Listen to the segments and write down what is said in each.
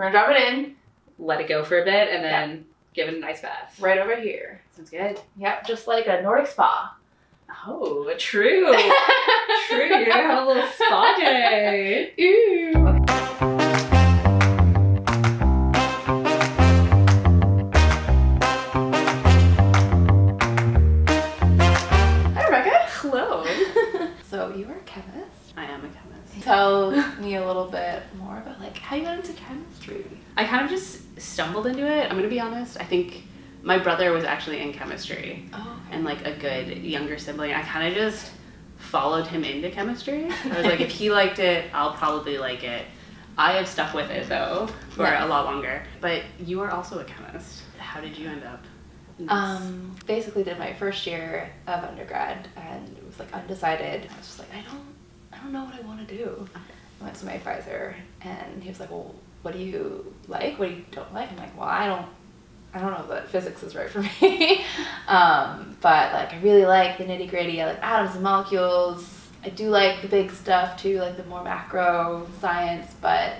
We're gonna drop it in let it go for a bit, and then give it a nice bath. right over here. Sounds good. Yep, just like a Nordic spa. Oh, true. true. You're gonna have a little spa day. Ooh. Hi, Rebecca. Hello. so you are a chemist. I am a chemist. Tell me a little bit more about like how you got into chemistry. I kind of just stumbled into it. I'm gonna be honest. I think my brother was actually in chemistry, Oh, and like a good younger sibling. I kind of just followed him into chemistry. I was like, if he liked it, I'll probably like it. I have stuck with it though for Nice. a lot longer. But you are also a chemist. How did you end up? Um, basically did my first year of undergrad and it was like undecided. I was just like, I don't, I don't know what I want to do. I went to my advisor and he was like, well, what do you like? What do you don't like? I'm like, well, I don't, I don't know that physics is right for me. um, but like, I really like the nitty gritty. I like atoms and molecules. I do like the big stuff too, like the more macro science, but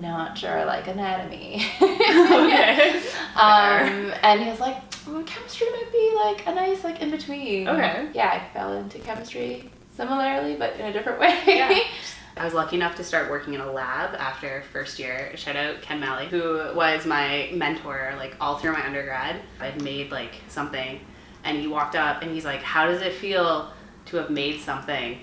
not sure I like anatomy. okay. Um, and he was like, well, chemistry might be like a nice like in between. Okay. Yeah, I fell into chemistry similarly, but in a different way. Yeah. I was lucky enough to start working in a lab after first year. Shout out Ken Malley, who was my mentor like all through my undergrad. I had made like something and he walked up and he's like, How does it feel to have made something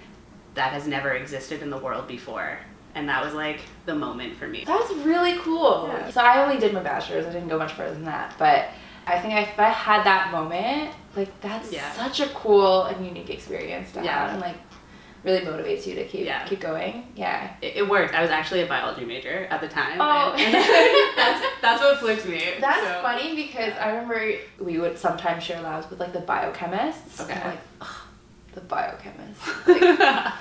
that has never existed in the world before? And that was like the moment for me. That's really cool. Yeah. So I only did my bachelor's. I didn't go much further than that, but I think if I had that moment, like that's Yeah. such a cool and unique experience to Yeah. have, and like really motivates you to keep Yeah. keep going. Yeah. It, it worked. I was actually a biology major at the time. Oh. that's, that's what flipped me. That's So- funny because I remember we would sometimes share labs with like the biochemists. Okay. Like, "Ugh, the biochemists. Like,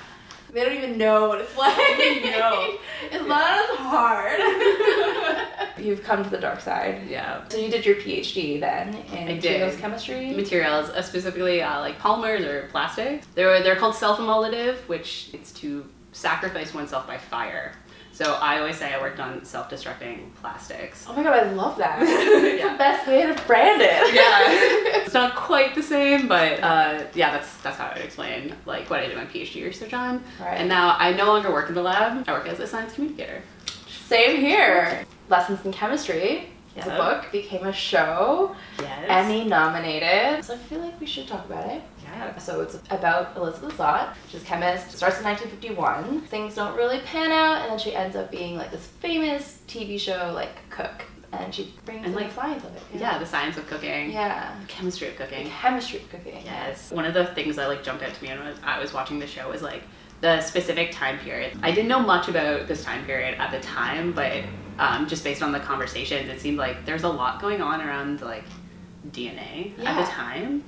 they don't even know what it's like. No. it's not as hard. You've come to the dark side. yeah. So you did your PhD then in I did. materials chemistry. materials, uh, specifically uh, like polymers or plastics. They're they're called self-immolative, which it's to sacrifice oneself by fire. So I always say I worked on self-destructing plastics. Oh my god, I love that. It's Yeah. the best way to brand it. Yeah, it's not quite the same, but uh, yeah, that's that's how I would explain like what I did my PhD research on. Right. And now I no longer work in the lab. I work as a science communicator. Same here. Lessons in Chemistry. It's a book, became a show, Yes. Emmy nominated. So I feel like we should talk about it. Yeah. So it's about Elizabeth Zott. She's a chemist. Starts in 1951. Things don't really pan out, and then she ends up being like this famous TV show like cook, and she brings And, like, the science of it. Yeah, the science of cooking. Yeah. Chemistry of The cooking. chemistry of cooking. Yes. One of the things that like jumped out to me when I was, watching the show was like the specific time period. I didn't know much about this time period at the time, but um, just based on the conversations, it seemed like there's a lot going on around like DNA at the time.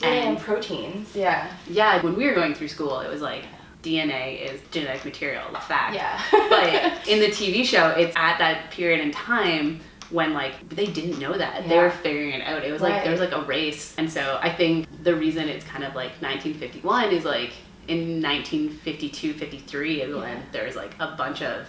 DNA and proteins. Yeah. yeah, when we were going through school, it was like DNA is genetic material, fact. Yeah. but in the TV show, it's at that period in time when like they didn't know that they were figuring it out. It was like there was like a race, and so I think the reason it's kind of like 1951 is like in 1952, 53 is Yeah. when there was like a bunch of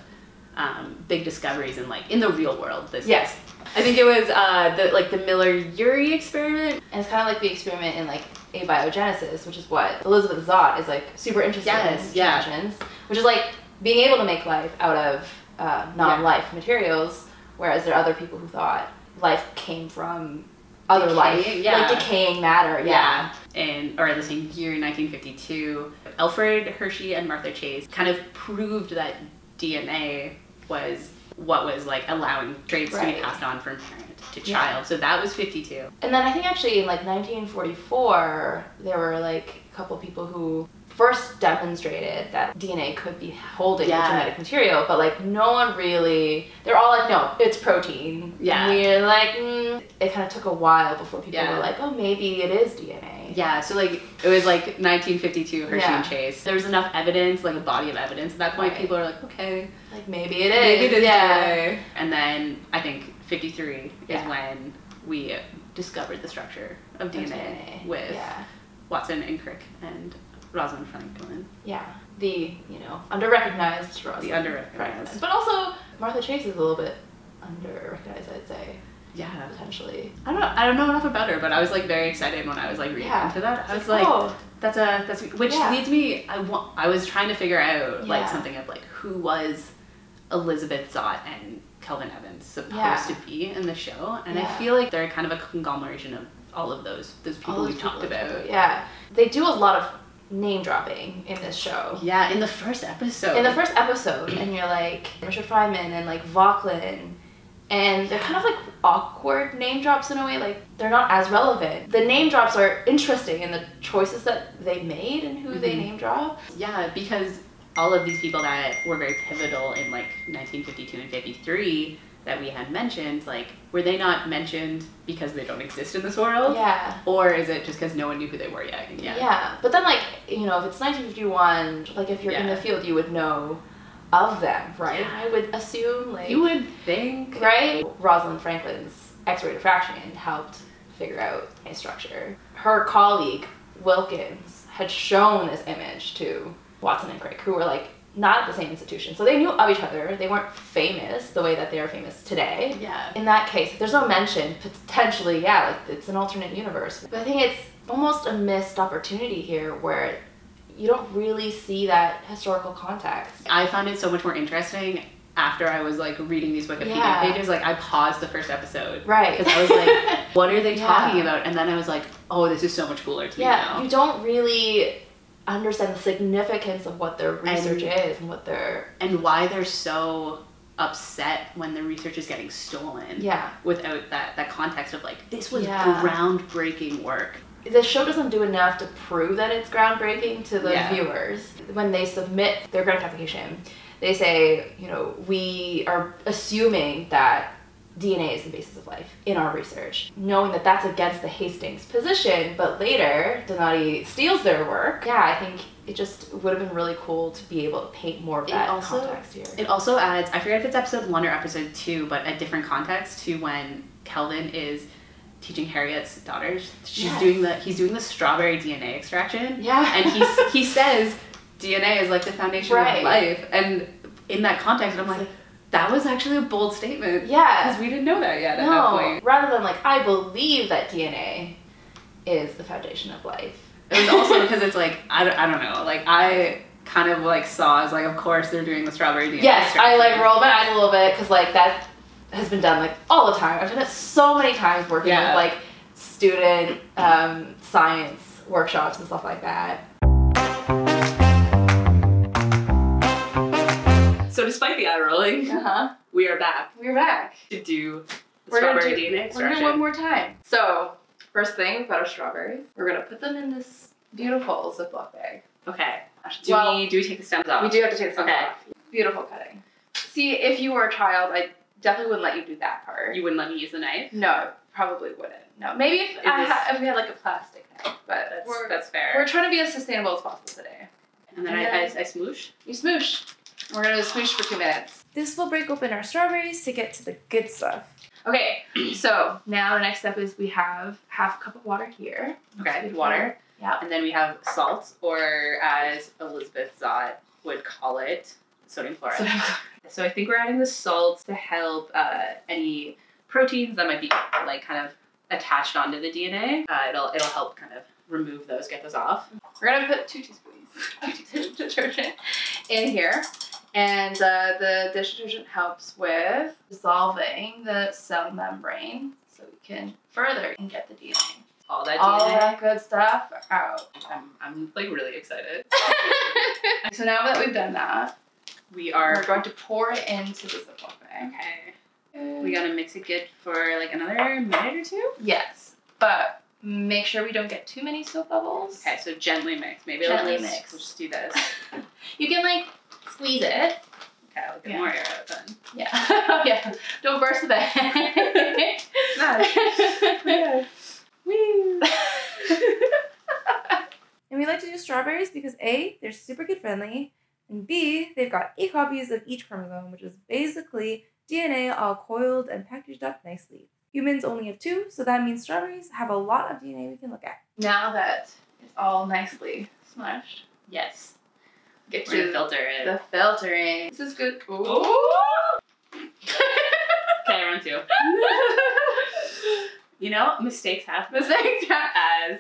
um, big discoveries in like in the real world. This Yes. I think it was uh, the like the Miller Urey experiment. And it's kind of like the experiment in like abiogenesis, which is what Elizabeth Zott is like super interested Yes, in. yeah. Which is like being able to make life out of uh, non-life materials, whereas there are other people who thought life came from other Decay, life, yeah. like decaying matter. Yeah. And or the same year, 1952, Alfred Hershey and Martha Chase kind of proved that DNA was what was like allowing traits to be passed on from parent to Yeah. child. So that was 52. And then I think actually in like 1944, there were like a couple people who first demonstrated that DNA could be holding Yeah. genetic material, but like no one really, they're all like, no, it's protein. Yeah. And we're like, mm. it kind of took a while before people Yeah. were like, oh, maybe it is DNA. Yeah, so like it was like 1952 Hershey Yeah. and Chase. There was enough evidence, like a body of evidence. At that point, Right. people are like, okay, Like maybe it is. maybe it is yeah. And then I think 53 Yeah. is when we discovered the structure of DNA, DNA. with. Watson and Crick and Rosalind Franklin. Yeah. the you know under-recognized Rosalind The under-recognized. Franklin. But also Martha Chase is a little bit under-recognized, I'd say, Yeah. potentially. I don't know. I don't know enough about her, but I was like very excited when I was like reading Yeah. into that. I was like, oh, that's a that's which Yeah. leads me. I want. I was trying to figure out like something of like who was Elizabeth Zott and Kelvin Evans supposed Yeah. to be in the show, and I feel like they're kind of a conglomeration of all of those those people all we talked about. Yeah, they do a lot of name dropping in this show. Yeah, in the first episode. In the first episode, and you're like Richard Feynman and like Vauquelin, and they're kind of like awkward name drops in a way. Like they're not as relevant. The name drops are interesting in the choices that they made and who they Mhm. name drop. Yeah, because all of these people that were very pivotal in like 1952 and 53 that we had mentioned, like, were they not mentioned because they don't exist in this world? Yeah. Or is it just because no one knew who they were yet? Yeah. Yeah. But then, like, you know, if it's 1951, like, if you're in Yeah. the field, you would know of them, right? Yeah. I would assume, like, You would think. right? Rosalind Franklin's X-ray diffraction helped figure out a structure. Her colleague Wilkins had shown this image to Watson and Crick, who were like not at the same institution, so they knew of each other. They weren't famous the way that they are famous today. Yeah. In that case, there's no mention, potentially, yeah, like it's an alternate universe. But I think it's almost a missed opportunity here where you don't really see that historical context. I found it so much more interesting after I was like reading these Wikipedia Yeah. pages. Like, I paused the first episode. Right. Because I was like, what are they Yeah. talking about? And then I was like, oh, this is so much cooler to yeah, me now. you don't really understand the significance of what their research is and what their and why they're so upset when the research is getting stolen. yeah. without that that context of like this was Yeah. groundbreaking work. The show doesn't do enough to prove that it's groundbreaking to the Yeah. viewers. When they submit their grant application, they say, you know, we are assuming that DNA is the basis of life in our research, knowing that that's against the Hastings position. But later, Donatti steals their work. Yeah, I think it just would have been really cool to be able to paint more of It that also- context here. It also adds I forget if it's episode one or episode two, but a different context to when Kelvin is teaching Harriet's daughters. She's Yes. doing the he's doing the strawberry DNA extraction. yeah, And he he says DNA is like the foundation Right. of life. And in that context I'm like, that was actually a bold statement. yeah. Because we didn't know that yet at that No, point. rather than like I believe that DNA is the foundation of life. It was also because it's like I don't, I don't know like I kind of like saw as like of course they're doing the strawberry DNA. Yes, I like extraction. roll my eyes a little bit because like that has been done like all the time. I've done it so many times working Yeah. with like student um, science workshops and stuff like that. So despite the eye rolling, Uh huh. we are back We're back. to do the We're strawberry do- DNA We're gonna extraction. do one more time. So first thing, we've got our strawberries. We're gonna put them in this beautiful Ziploc bag. Okay. Do Well, we do we take the stems off? We do have to take some Okay. off. Beautiful cutting. See, if you were a child, I definitely wouldn't let you do that part. You wouldn't let me use the knife. No, probably wouldn't. No, maybe if, I ha- if we had like a plastic knife, but That's that's fair. we're trying to be as sustainable as possible today. and then and I, I, then- I smoosh. You smoosh. We're gonna smoosh for two minutes. This will break open our strawberries to get to the good stuff. Okay, so now the next step is we have half a cup of water here. Okay, water. Yeah. And then we have salt, or as Elizabeth Zott would call it, sodium chloride. So, So I think we're adding the salt to help uh, any proteins that might be like kind of attached onto the DNA. Uh, it'll it'll help kind of remove those, get those off. we're gonna put two teaspoons of detergent in here. And uh, the dish detergent helps with dissolving the cell membrane so we can further and get the DNA. All that All that good stuff out. I'm, I'm like really excited. so now that we've done that, We we're are going to pour it into the Ziploc bag. okay. We gotta mix it good for like another minute or two. Yes, but make sure we don't get too many soap bubbles. Okay, so gently mix. Maybe Gently let's, mix. We'll just do this. You can like squeeze it. Okay, I'll get Yeah. more air out then. Yeah. yeah. Don't burst the bag. Smash. Yeah. Woo. And we like to do strawberries because A, they're super kid friendly, and B, they've got eight copies of each chromosome, which is basically DNA all coiled and packaged up nicely. Humans only have two, so that means strawberries have a lot of DNA we can look at. now that it's all nicely smashed, Yes. Get We're gonna you filter it. the filtering. This is good. Ooh. okay, round two. you know, mistakes happen. Mistakes happen.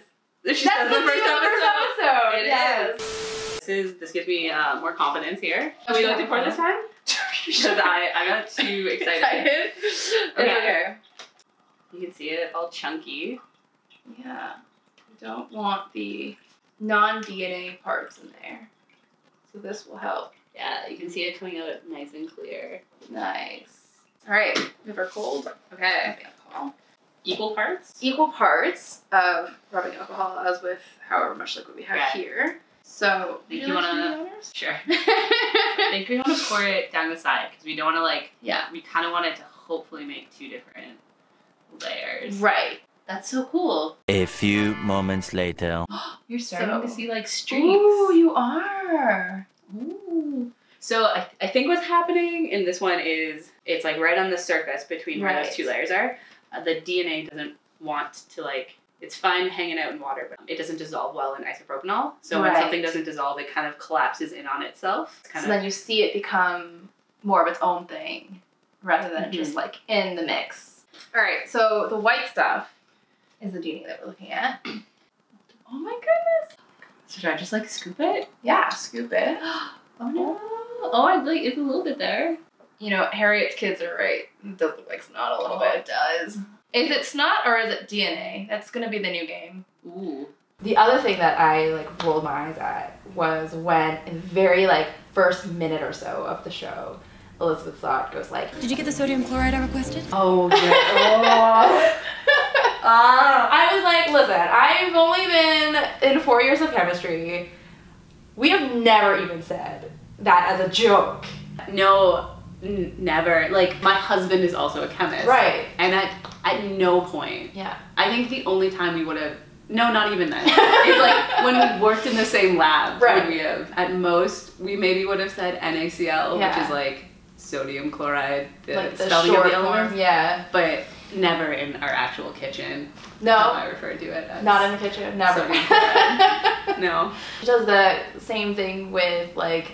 As she That's says the the first name of the episode. first episode. It yes. This is this gives me uh, more confidence here. Are we Sure. going to pour this time? Because I, I got too excited. Excited. It's Okay. okay. You can see it all chunky. Yeah. We don't want the non DNA parts in there. So this will help. Yeah, you can see it coming out nice and clear. Nice. All right. We have our cold. Okay. Alcohol. Equal parts? Equal parts of rubbing alcohol as with however much liquid we have Yeah. here. So, Think you like wanna- do the honors? Sure. I think we want to pour it down the side because we don't want to like. Yeah. We kind of want it to hopefully make two different layers. Right. That's so cool. A few moments later. You're starting So- to see like streaks. Ooh, you are. Ooh. So I, I think what's happening in this one is it's like right on the surface between where Right. those two layers are. Uh, the DNA doesn't want to like. It's fine hanging out in water, but it doesn't dissolve well in isopropanol. So when something doesn't dissolve, it kind of collapses in on itself. It's kind so of then you see it become more of its own thing rather than Mhm. just like in the mix. All right, so the white stuff is the DNA that we're looking at. Oh my goodness. So should I just like scoop it? Yeah, scoop it. Oh no! Oh, oh I like it's a little bit there. You know, Harriet's kids are right. It does look like snot a little Oh, bit. it does. Is it snot or is it DNA? That's gonna be the new game. Ooh. The other thing that I like rolled my eyes at was when in the very like first minute or so of the show, Elizabeth Zott goes like, Did you get the sodium chloride I requested? "Oh yeah." Ah. I was like, listen, I've only been in four years of chemistry. We have never even said that as a joke. No, n- never. Like my husband is also a chemist. Right. And at at no point, Yeah. I think the only time we would have. No, not even then. it's like when we worked in the same lab. Right. Would we have? At most, we maybe would have said NaCl, which is like sodium chloride, the like the spelling short of the form. Yeah. but never in our actual kitchen. No. I refer to it as Not in the kitchen. Never. No. She does the same thing with like,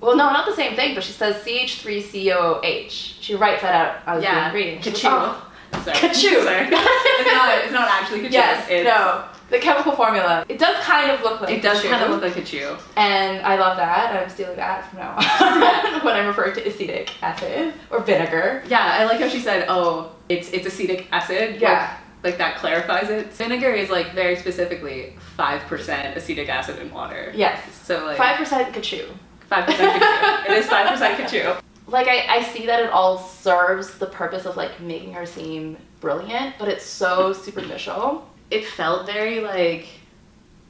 well, no, not the same thing, but she says CH3COOH. She writes that out as Yeah, the ingredient. She's Kachu. like, "Oh, Sorry. Kachoo. Sorry. it's not. It's not actually kachoo. yes, It's, no, the chemical formula. It does kind of look like It does kind of look like kachoo. and I love that. I'm stealing that from now on when I'm referring to acetic acid or vinegar. Yeah, I like how she said, "Oh, it's it's acetic acid." Yeah. Like, that clarifies it. Vinegar is like very specifically five percent acetic acid in water. Yes, So like five percent Kachu. five percent kachoo. it is five percent kachoo. Like I, I see that it all serves the purpose of like making her seem brilliant, but it's so superficial. It felt very like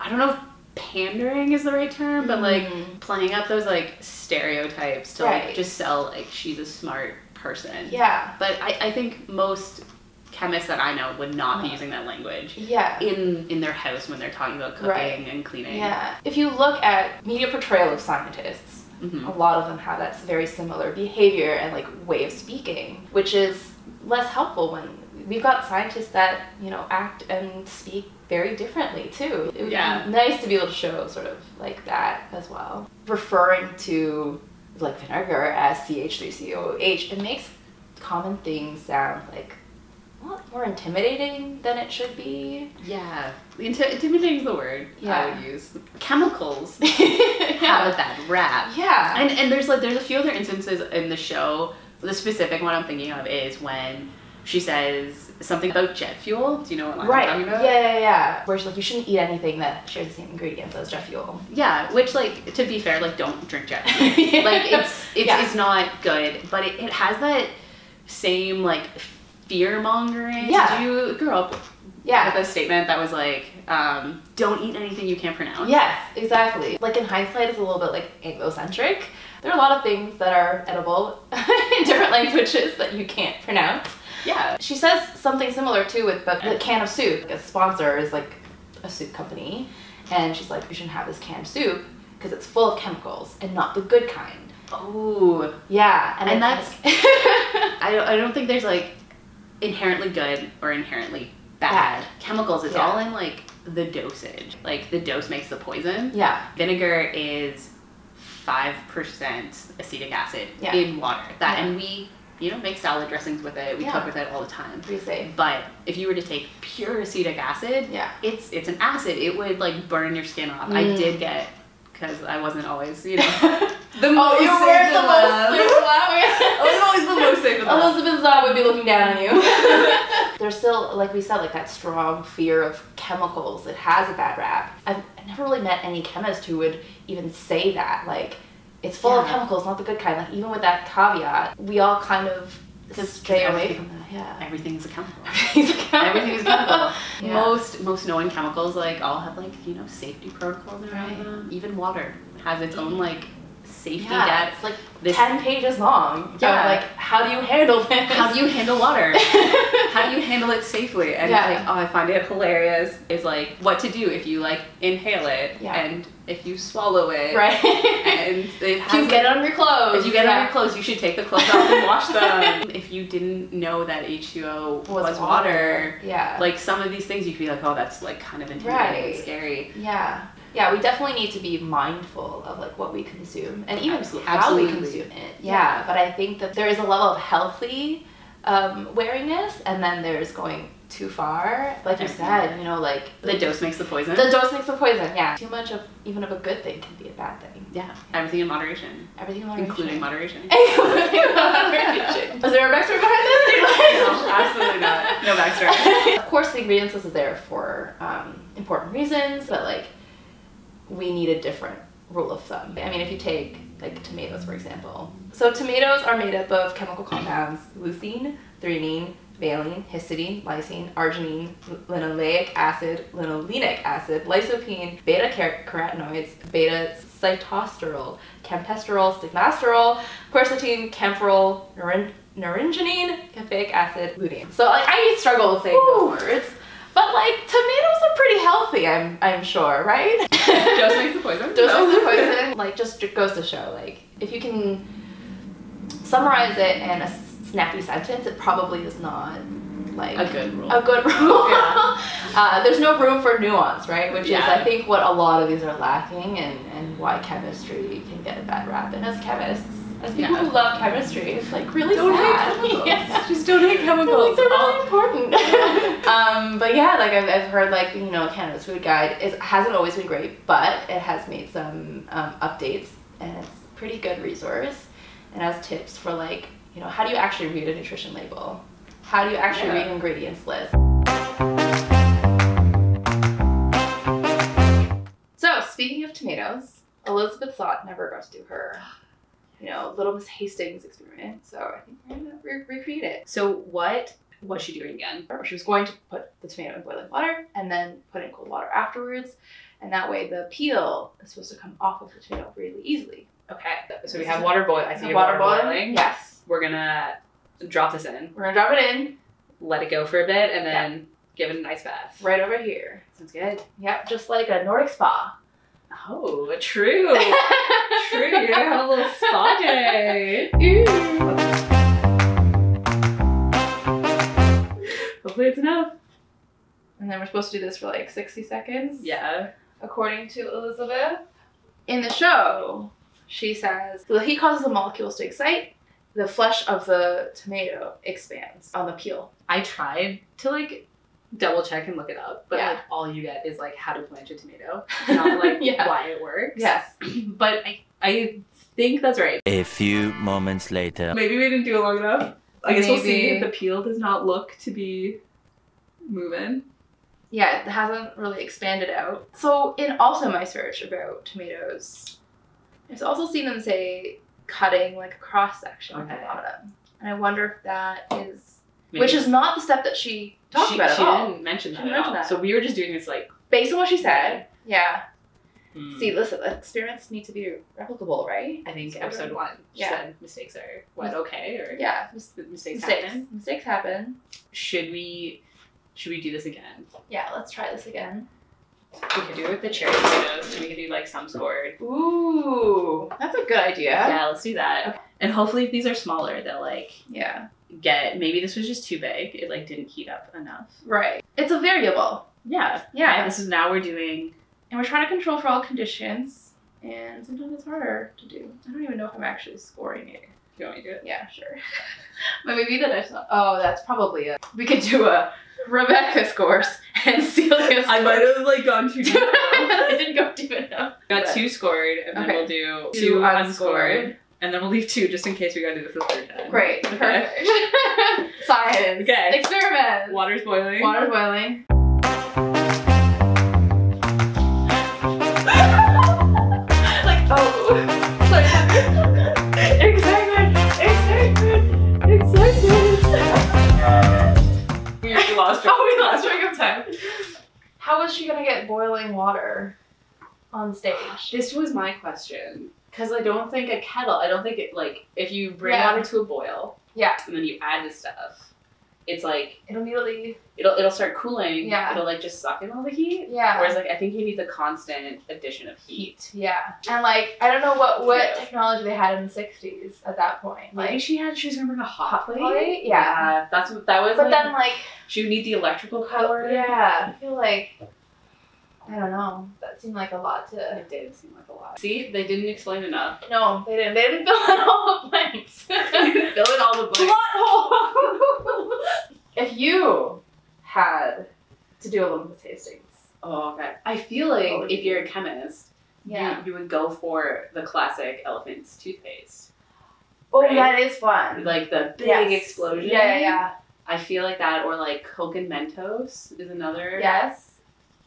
I don't know if pandering is the right term, but like Mm. playing up those like stereotypes to Right. like just sell like she's a smart person. Yeah, But I, I think most chemists that I know would not be using that language yeah. in in their house when they're talking about cooking Right. and cleaning. Yeah. If you look at media portrayal of scientists, Mhm. a lot of them have that very similar behavior and like way of speaking, which is less helpful when we've got scientists that, you know, act and speak very differently too. It would Yeah. be nice to be able to show sort of like that as well. Referring to like vinegar as CH3COOH, it makes common things sound like a lot more intimidating than it should be. Yeah. Inti- intimidating is the word I Yeah. would use. Chemicals have yeah. a bad rap. Yeah. And and there's like there's a few other instances in the show. The specific one I'm thinking of is when she says something about jet fuel. Do you know what line Right. I'm talking Yeah, about? yeah, yeah. Where she's like, you shouldn't eat anything that shares the same ingredients as jet fuel. Yeah, which like to be fair, like don't drink jet fuel. like it's it's, Yeah. it's not good, but it, it has that same like fear mongering. Yeah. Did you grow up Yeah. with a statement that was like, um, don't eat anything you can't pronounce? Yes, exactly. Like in hindsight, it's a little bit like Anglo-centric. There are a lot of things that are edible in different languages that you can't pronounce. Yeah. She says something similar too with the, the can of soup. A sponsor is like a soup company, and she's like, you shouldn't have this canned soup because it's full of chemicals and not the good kind. Oh, Yeah, and, And that's- like- I don't, I don't think there's like inherently good or inherently bad, Bad. chemicals. It's Yeah. all in like the dosage. Like the dose makes the poison. yeah, Vinegar is five percent acetic acid Yeah. in water. That Yeah. and we, you know, make salad dressings with it. We Yeah. cook with it all the time. You say? But if you were to take pure acetic acid, Yeah. it's it's an acid. It would like burn your skin off. I Mm. did get because I wasn't always, you know, the oh, most you safe were the lab. most. I was always the most safe. Elizabeth Zott would be looking down on you. There's still, like we said, like that strong fear of chemicals. It has a bad rap. I've, never really met any chemist who would even say that. Like, it's full of chemicals, not the good kind. Like, even with that caveat, we all kind of just stay away from that. Yeah. Everything's a chemical. Everything's a chemical. Everything is chemical. Yeah. Most most known chemicals like all have like you know safety protocols around Right. them. Even water has its own like safety Yeah, it's like This- 10 pages long. Yeah. Yeah. Like, how do you handle this? How do you handle water? How do you handle it safely? And Yeah. like, oh, I find it hilarious. Is like what to do if you like inhale it Yeah. and if you swallow it. Right? And it if has you get it on your clothes. if you get it on your clothes, you should take the clothes off and wash them. if you didn't know that H2O was, water, Yeah. like some of these things you could be like, oh, that's like kind of intimidating Right. and scary. Yeah. Yeah, we definitely need to be mindful of like what we consume and even Absol- how we consume it. Yeah, but I think that there is a level of healthy um, wariness and then there's going too far. Like you said, you know, like The dose makes the poison. the dose makes the poison. Yeah. Too much of even of a good thing can be a bad thing. yeah, everything in moderation, Everything in moderation. including moderation. Including moderation. Was there a backstory behind this? no, absolutely not. No backstory. of course, the ingredients list is there for um, important reasons, but like we need a different rule of thumb. I mean, if you take like tomatoes, for example. So tomatoes are made up of chemical compounds: leucine, threonine, valine, histidine, lysine, arginine, linoleic acid, linolenic acid, lycopene, beta car- carotenoids, beta sitosterol, campesterol, stigmasterol, quercetin, kaempferol, naringenin, caffeic acid, lutein. So like I struggle with saying those words. But like tomatoes are pretty healthy, I'm I'm sure, right? dose makes the poison. Dose No. makes the poison. Like just goes to show, like if you can summarize it in a snappy sentence, it probably is not like A good rule. A good rule. Yeah. uh, there's no room for nuance, right? Which is, I think, what a lot of these are lacking, and and why chemistry can get a bad rap. And as chemists, as people Yeah. who love chemistry, it's like really Don't hate sad. chemicals. Yeah. Just don't hate chemicals. They're All- really important. um, but yeah, like I've, I've heard, like you know, Canada's food guide is hasn't always been great, but it has made some um, updates, and it's a pretty good resource. And has tips for like you know how do you actually read a nutrition label? How do you actually Yeah. read an ingredients list? So speaking of tomatoes, Elizabeth Zott never got to do her, you know, Little Miss Hastings experiment. So I think we're gonna re- recreate it. So what was she doing again? She was going to put the tomato in boiling water and then put in cold water afterwards, and that way the peel is supposed to come off of the tomato really easily. Okay, so we have water boiling. I see water, boiling? boiling. Yes. We're gonna drop this in, We're gonna drop it in let it go for a bit, and then give it a nice bath. right over here. Sounds good. Yep, just like a Nordic spa. Oh, true. true. You're gonna have a little spa day. Hopefully it's enough. And then we're supposed to do this for like 60 seconds. Yeah. according to Elizabeth. In the show, she says the heat causes the molecules to excite. The flesh of the tomato expands on the peel. I tried to like double check and look it up, but Yeah. like all you get is like how to blanch a tomato, not like Yeah. why it works. Yes. But I I think that's right. A few moments later. Maybe we didn't do it long enough. I guess we'll see. Maybe. The peel does not look to be moving. Yeah, it hasn't really expanded out. So, in also my search about tomatoes, I've also seen them say cutting like a cross section at the bottom. And I wonder if that is, Maybe. which is not the step that she talked she, about at she all. didn't mention She that didn't mention all. that. So we were just doing this like Based on what she said, yeah. hmm. See, listen, experiments need to be replicable, right? I think So episode one she Yeah. said mistakes are what okay or Yeah, mis- mistakes, mistakes. happen. Mistakes happen. Should we should we do this again? Yeah, let's try this again. We could do it with the cherry tomatoes. We could do like some scored. Ooh, that's a good idea. Yeah, let's do that. And hopefully, if these are smaller, they'll like Yeah, get. Maybe this was just too big. It like didn't heat up enough. right. It's a variable. Yeah. Yeah. This is now we're doing. And we're trying to control for all conditions. and sometimes it's harder to do. I don't even know if I'm actually scoring it. Do you want me to do it? Yeah, sure. but maybe that I saw. Oh, that's probably a. We could do a Rebecca scores and Celia scores. I might have like gone too deep. I didn't go deep enough. Got But- two scored, and then Okay. we'll do Two two unscored. unscored, and then we'll leave two just in case we gotta do this the third time. Great. Okay. Perfect. Science. Okay. Experiment. Water's boiling. Water's boiling. like, oh. Like, excitement. Excitement. Excitement. We lost. oh, we lost track of time. How is she gonna get boiling water on stage? This was my question because I don't think a kettle. I don't think it like if you bring Yeah. water to a boil. Yeah. And then you add the stuff. It's like It'll immediately. it'll it'll start cooling. Yeah. It'll like just suck in all the heat. Yeah. Whereas like I think you need the constant addition of heat. Yeah. And like, I don't know what what Yeah. technology they had in the '60s at that point. Maybe Like, she had she was gonna bring a hot plate. plate? Yeah. that's what that was. but like, then like, she would need the electrical power. yeah, I feel like. I don't know. That seemed like a lot to. It did seem like a lot. See, they didn't explain enough. No, they didn't. They didn't fill in all the blanks. Fill in all the blanks. Plot hole. if you had to do a little Miss Hastings, Oh, okay. I feel like if you you're a chemist, yeah. you, you would go for the classic elephant's toothpaste. Oh, right? that is fun. Like the big Yes. explosion. Yeah, yeah, I feel like that, or like Coke and Mentos is another. yeah. Yes.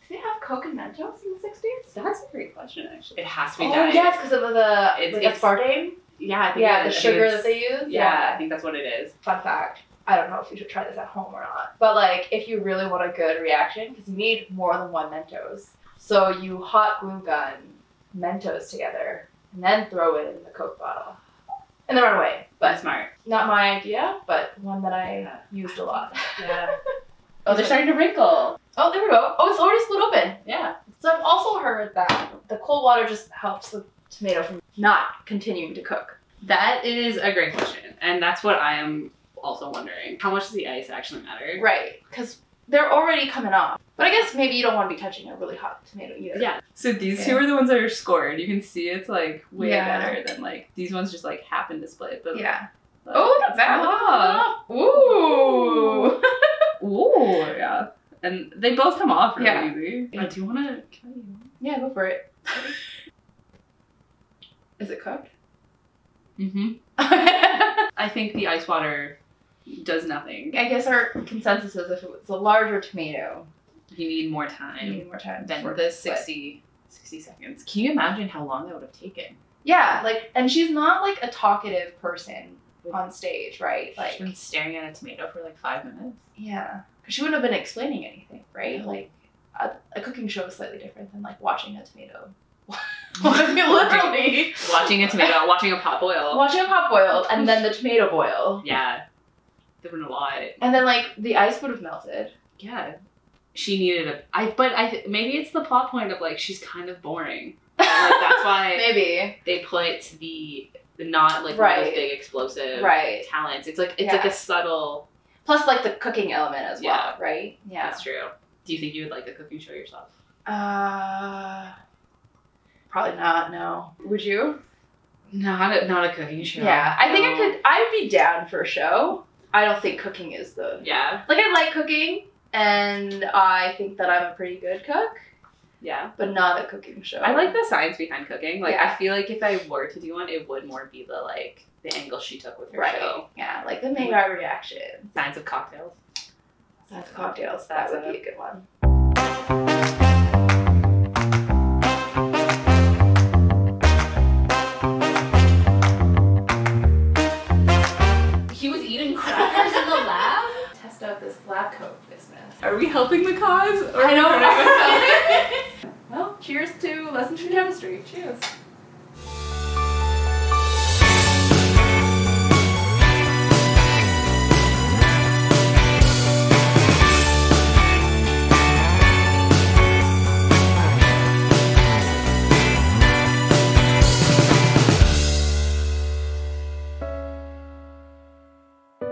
Did they have Coke and Mentos in the '60s? That's a great question, actually. It has to be Oh diet. yes, because of the It's- like it's- aspartame. Yeah, I think Yeah, it the is. I sugar it's- that they use. Yeah, I think that's what it is. Fun fact. I don't know if you should try this at home or not. But like, if you really want a good reaction, because you need more than one Mentos, so you hot glue gun Mentos together and then throw it in the Coke bottle, and then run away. But But smart. not my idea, but one that I used a lot. Yeah. oh, they're starting to wrinkle. Oh, there we go. Oh, it's already split open. Yeah. So I've also heard that the cold water just helps the tomato from not continuing to cook. That is a great question, and that's what I am also wondering. How much does the ice actually matter? Right, because they're already coming off. But I guess maybe you don't want to be touching a really hot tomato either. Yeah. So these Yeah. two are the ones that are scored. You can see it's like way Yeah. better than like these ones just like happen to split. But Yeah. like, Oh, not it's bad. off. Ooh. Ooh, yeah. And they both come off really Yeah. easy. Uh, do you want to? Yeah, go for it. Is it cooked? Mm-hmm. I think the ice water does nothing. I guess our consensus is if it's a larger tomato, You need more time. you need more time. than for the it to split. 60, 60 seconds. Can you imagine how long that would have taken? Yeah, like, and she's not like a talkative person on stage, right? She's Like, been staring at a tomato for like five minutes. yeah, because she wouldn't have been explaining anything, right? No. Like, a, a cooking show is slightly different than like watching a tomato. Literally Watching a tomato, watching a pot boil. watching a pot boil and then the tomato boil, Yeah. Different a lot. and then like the ice would have melted. Yeah. She needed a. I but I maybe it's the plot point of like she's kind of boring. Like, that's why Maybe. they put the not like one of those big explosive Right. talents. It's like it's like a subtle. Plus, like the cooking element as well, right? Yeah. That's true. Do you think you would like a cooking show yourself? Uh, probably not. No. Would you? Not a, not a cooking show. Yeah, I think I could. I'd be down for a show. I don't think cooking is the Yeah. like. I like cooking, and I think that I'm a pretty good cook, Yeah. but not a cooking show. I like the science behind cooking. Like Yeah. I feel like if I were to do one, it would more be the like the angle she took with her right. show. Yeah, like the Maillard reaction. Science of cocktails. Signs of cocktails. That That's would be a good one. He was eating crackers in the lab. Test out this lab coat business. Are we helping the cause? Or I hurting know. cheers to lessons in chemistry. Cheers.